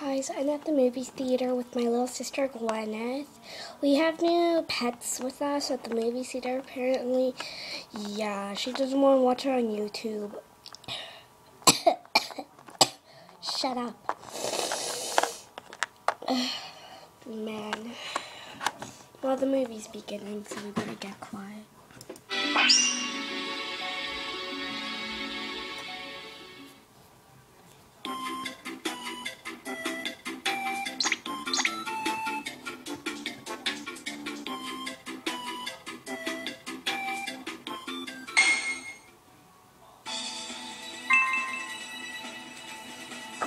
guys, I'm at the movie theater with my little sister Gwyneth. We have new pets with us at the movie theater apparently. Yeah, she doesn't want to watch it on YouTube. Shut up. Man. Well, the movie's beginning, so we better get quiet.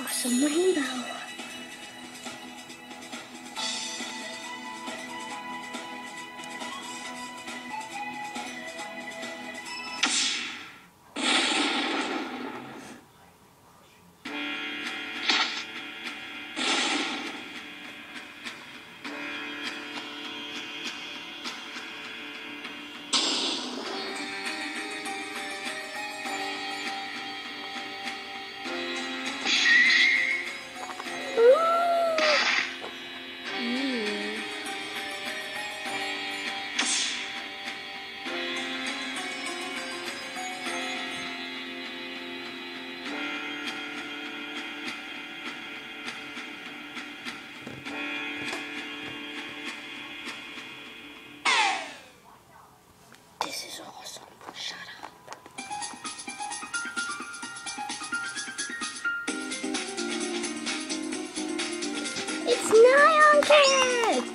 Awesome rainbow. It's Nyan Kid! Shut up.